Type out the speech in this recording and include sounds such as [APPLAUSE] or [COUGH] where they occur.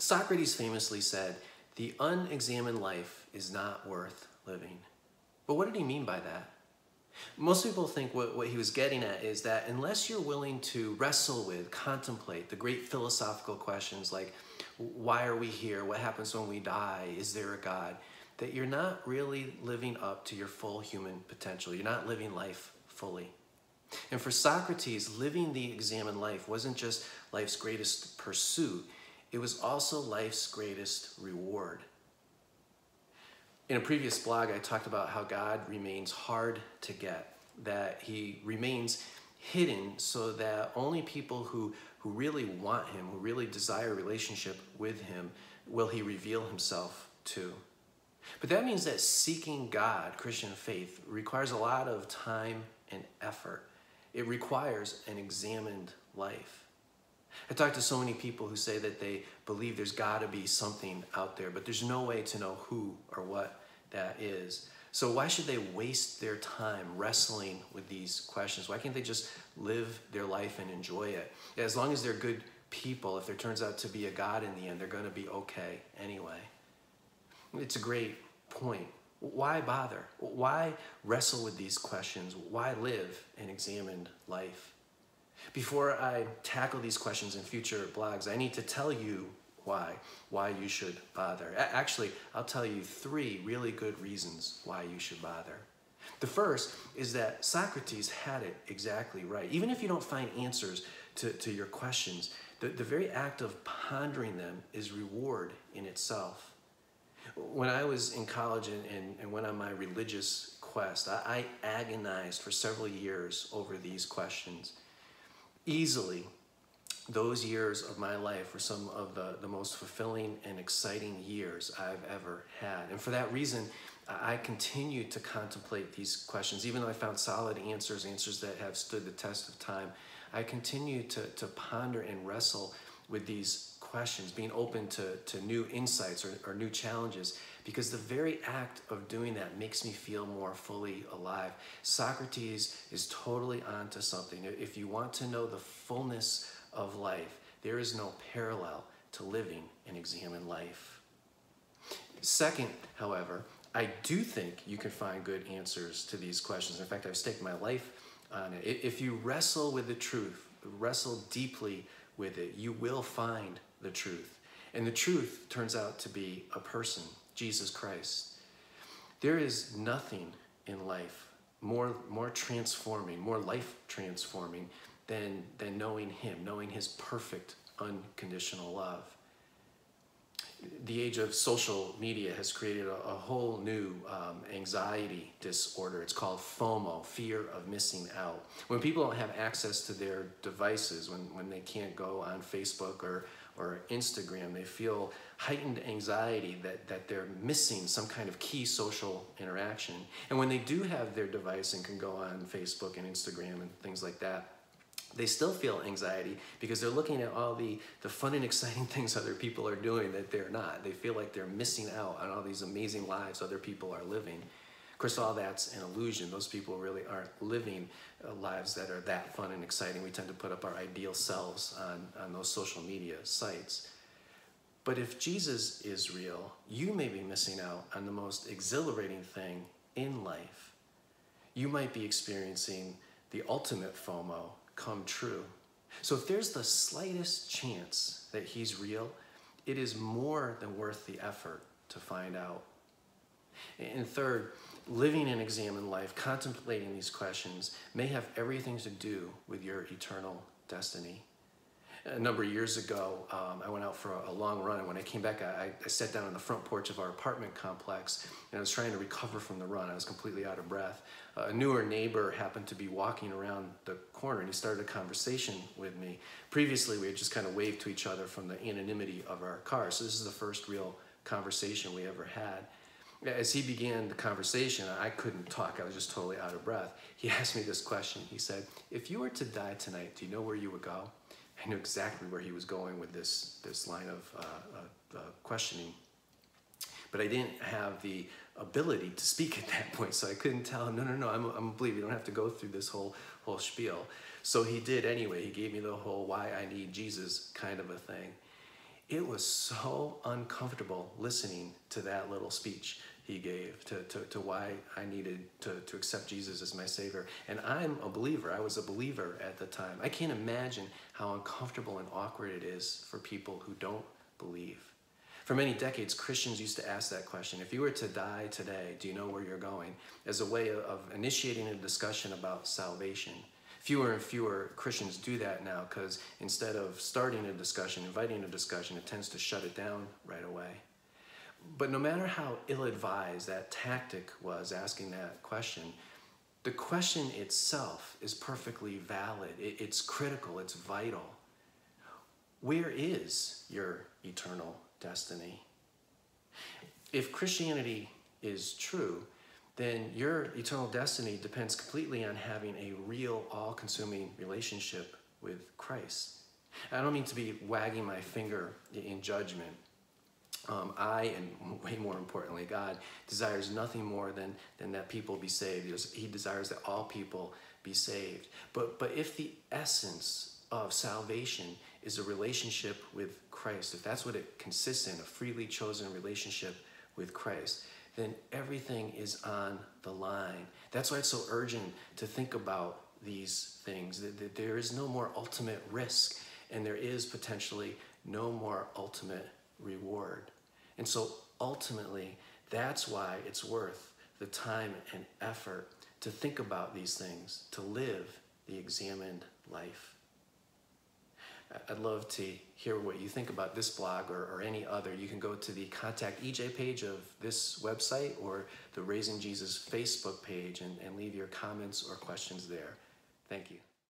Socrates famously said, The unexamined life is not worth living. But what did he mean by that? Most people think what, what he was getting at is that unless you're willing to wrestle with, contemplate the great philosophical questions like why are we here? What happens when we die? Is there a God? That you're not really living up to your full human potential. You're not living life fully. And for Socrates, living the examined life wasn't just life's greatest pursuit, it was also life's greatest reward. In a previous blog, I talked about how God remains hard to get, that he remains hidden so that only people who, who really want him, who really desire a relationship with him, will he reveal himself to. But that means that seeking God, Christian faith, requires a lot of time and effort. It requires an examined life. I talk to so many people who say that they believe there's got to be something out there, but there's no way to know who or what that is. So why should they waste their time wrestling with these questions? Why can't they just live their life and enjoy it? As long as they're good people, if there turns out to be a God in the end, they're going to be okay anyway. It's a great point. Why bother? Why wrestle with these questions? Why live an examined life? Before I tackle these questions in future blogs, I need to tell you why, why you should bother. Actually, I'll tell you three really good reasons why you should bother. The first is that Socrates had it exactly right. Even if you don't find answers to, to your questions, the, the very act of pondering them is reward in itself. When I was in college and, and, and went on my religious quest, I, I agonized for several years over these questions. Easily, those years of my life were some of the, the most fulfilling and exciting years I've ever had. And for that reason, I continue to contemplate these questions, even though I found solid answers, answers that have stood the test of time. I continue to, to ponder and wrestle with these questions, being open to, to new insights or, or new challenges, because the very act of doing that makes me feel more fully alive. Socrates is totally onto something. If you want to know the fullness of life. There is no parallel to living an examined life. Second, however, I do think you can find good answers to these questions. In fact, I've staked my life on it. If you wrestle with the truth, wrestle deeply with it, you will find the truth. And the truth turns out to be a person, Jesus Christ. There is nothing in life more, more transforming, more life transforming than, than knowing Him, knowing His perfect, unconditional love. The age of social media has created a, a whole new um, anxiety disorder. It's called FOMO, fear of missing out. When people don't have access to their devices, when, when they can't go on Facebook or, or Instagram, they feel heightened anxiety that, that they're missing some kind of key social interaction. And when they do have their device and can go on Facebook and Instagram and things like that, they still feel anxiety because they're looking at all the, the fun and exciting [LAUGHS] things other people are doing that they're not. They feel like they're missing out on all these amazing lives other people are living. Of course, all that's an illusion. Those people really aren't living uh, lives that are that fun and exciting. We tend to put up our ideal selves on, on those social media sites. But if Jesus is real, you may be missing out on the most exhilarating thing in life. You might be experiencing the ultimate FOMO come true. So if there's the slightest chance that he's real, it is more than worth the effort to find out. And third, living an examined life, contemplating these questions, may have everything to do with your eternal destiny a number of years ago, um, I went out for a, a, long run, and when I came back, I, I, sat down on the front porch of our apartment complex, and I was trying to recover from the run. I was completely out of breath. Uh, a newer neighbor happened to be walking around the corner, and he started a conversation with me. Previously, we had just kind of waved to each other from the anonymity of our car, so this is the first real conversation we ever had. As he began the conversation, I couldn't talk. I was just totally out of breath. He [LAUGHS] asked me this question. He said, If you were to die tonight, do you know where you would go? I knew exactly where he was going with this, this line of uh, uh, uh, questioning. But I didn't have the ability to speak at that point, so I couldn't tell him, no, no, no, I'm, I'm a believer. You don't have to go through this whole, whole spiel. So he did anyway. He gave me the whole why I need Jesus kind of a thing. it was so uncomfortable listening to that little speech he gave to, to, to why I needed to, to accept Jesus as my Savior. And I'm a believer. I was a believer at the time. I can't imagine how uncomfortable and awkward it is for people who don't believe. For many decades, Christians used to ask that question if you were to die today, do you know where you're going? as a way of initiating a discussion about salvation. Fewer and fewer Christians do that now because instead of starting a discussion, inviting a discussion, it tends to shut it down right away. But no matter how ill advised that tactic was asking that question, the question itself is perfectly valid. it's critical, it's vital. Where is your eternal destiny? If Christianity is true, then your eternal destiny depends completely on having a real, all consuming relationship with Christ. I don't mean to be wagging my finger in judgment. Um, I, and way more importantly, God, desires nothing more than, than that people be saved. He desires that all people be saved. But, but if the essence of salvation is a relationship with Christ, if that's what it consists in, a freely chosen relationship with Christ, then everything is on the line. That's why it's so urgent to think about these things. That there is no more ultimate risk, and there is potentially no more ultimate reward. And so ultimately, that's why it's worth the time and effort to think about these things, to live the examined life. I'd love to hear what you think about this blog or, or, any other. You can go to the Contact EJ page of this website or the Raising Jesus Facebook page and, and leave your comments or questions there. Thank you.